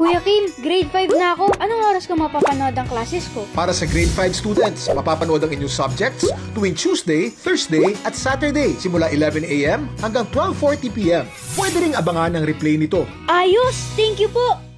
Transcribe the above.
Kuya Kim, grade 5 na ako. Anong oras ko mapapanood ang classes ko? Para sa grade 5 students, mapapanood ang inyong subjects tuwing Tuesday, Thursday at Saturday simula 11am hanggang 12.40pm. Pwede ring abangan ang replay nito Ayos! Thank you po!